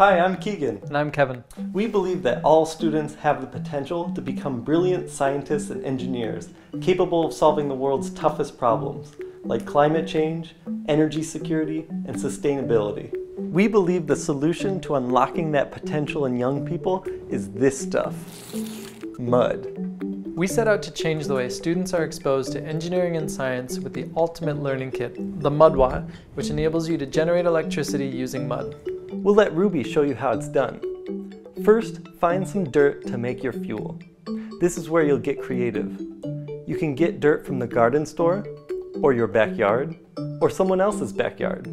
Hi, I'm Keegan. And I'm Kevin. We believe that all students have the potential to become brilliant scientists and engineers capable of solving the world's toughest problems, like climate change, energy security, and sustainability. We believe the solution to unlocking that potential in young people is this stuff mud. We set out to change the way students are exposed to engineering and science with the ultimate learning kit, the MudWatt, which enables you to generate electricity using mud. We'll let Ruby show you how it's done. First, find some dirt to make your fuel. This is where you'll get creative. You can get dirt from the garden store, or your backyard, or someone else's backyard.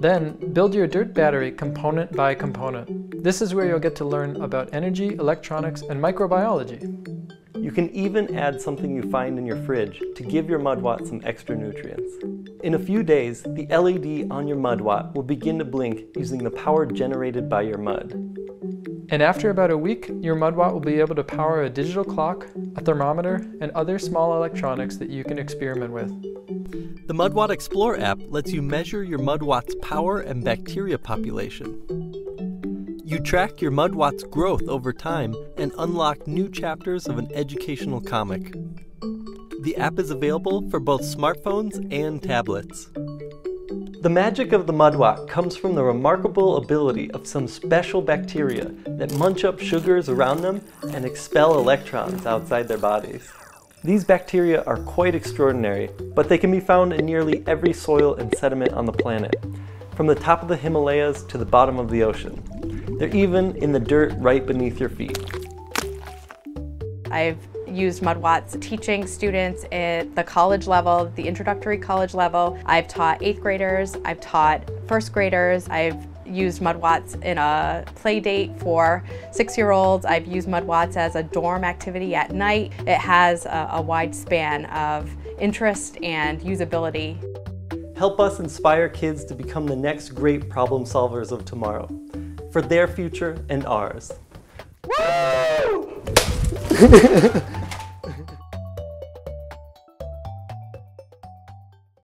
Then, build your dirt battery component by component. This is where you'll get to learn about energy, electronics, and microbiology. You can even add something you find in your fridge to give your MudWatt some extra nutrients. In a few days, the LED on your MudWatt will begin to blink using the power generated by your mud. And after about a week, your MudWatt will be able to power a digital clock, a thermometer, and other small electronics that you can experiment with. The MudWatt Explorer app lets you measure your MudWatt's power and bacteria population. You track your MudWatt's growth over time and unlock new chapters of an educational comic. The app is available for both smartphones and tablets. The magic of the MudWatt comes from the remarkable ability of some special bacteria that munch up sugars around them and expel electrons outside their bodies. These bacteria are quite extraordinary, but they can be found in nearly every soil and sediment on the planet, from the top of the Himalayas to the bottom of the ocean. They're even in the dirt right beneath your feet. I've used MudWatts teaching students at the college level, the introductory college level. I've taught eighth graders, I've taught first graders, I've used MudWatts in a play date for six-year-olds. I've used MudWatts as a dorm activity at night. It has a, a wide span of interest and usability. Help us inspire kids to become the next great problem solvers of tomorrow for their future and ours. Woo!